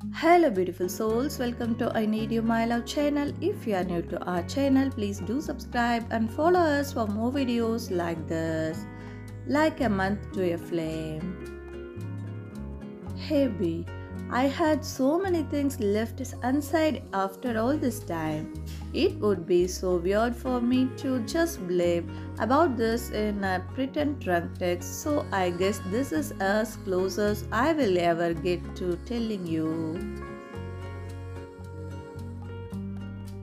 Hello beautiful souls, welcome to I Need You My Love channel. If you are new to our channel, please do subscribe and follow us for more videos like this. Like a month to a flame. B, I had so many things left unsaid after all this time. It would be so weird for me to just blab about this in a pretend drunk text, so I guess this is as close as I will ever get to telling you.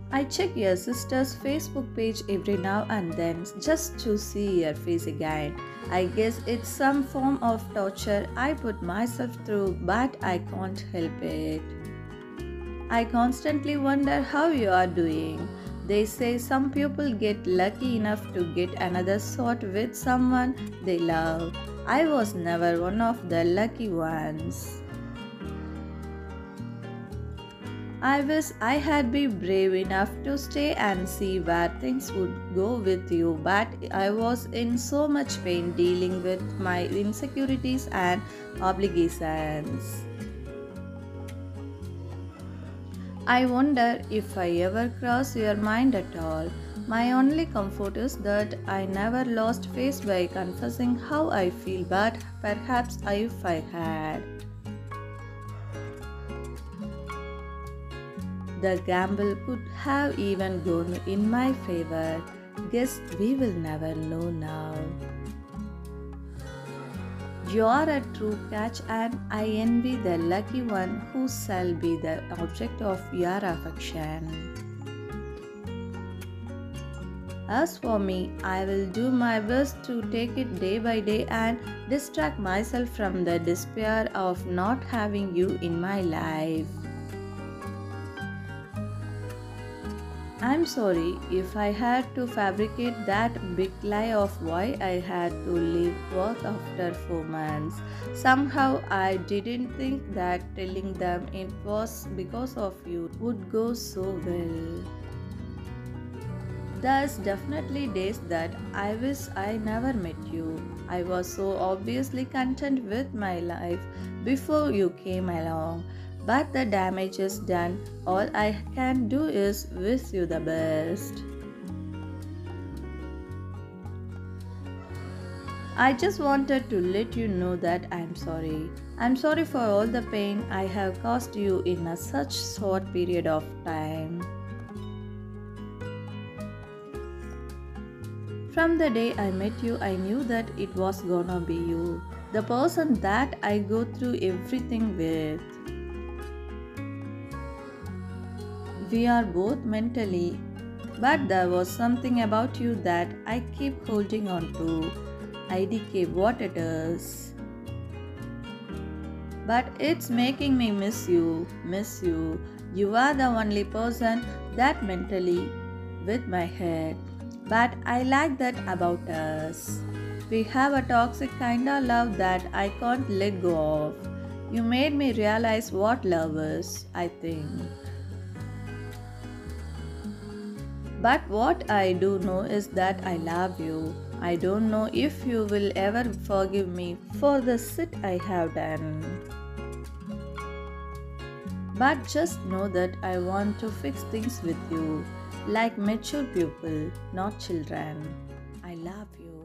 I check your sister's Facebook page every now and then just to see your face again. I guess it's some form of torture I put myself through, but I can't help it. I constantly wonder how you are doing. They say some people get lucky enough to get another shot with someone they love. I was never one of the lucky ones. I wish I had been brave enough to stay and see where things would go with you, but I was in so much pain dealing with my insecurities and obligations. I wonder if I ever cross your mind at all. My only comfort is that I never lost face by confessing how I feel, but perhaps if I had. The gamble could have even gone in my favor. Guess we will never know now. You are a true catch, and I envy the lucky one who shall be the object of your affection. As for me, I will do my best to take it day by day and distract myself from the despair of not having you in my life. I'm sorry if I had to fabricate that big lie of why I had to leave work after four months. Somehow I didn't think that telling them it was because of you would go so well. There's definitely days that I wish I never met you. I was so obviously content with my life before you came along but the damage is done. All I can do is wish you the best. I just wanted to let you know that I'm sorry. I'm sorry for all the pain I have caused you in a such short period of time. From the day I met you, I knew that it was gonna be you, the person that I go through everything with. We are both mentally, but there was something about you that I keep holding on to. IDK, what it is. But it's making me miss you, miss you. You are the only person that mentally with my head. But I like that about us. We have a toxic kind of love that I can't let go of. You made me realize what love is, I think. But what I do know is that I love you. I don't know if you will ever forgive me for the shit I have done. But just know that I want to fix things with you, like mature people, not children. I love you.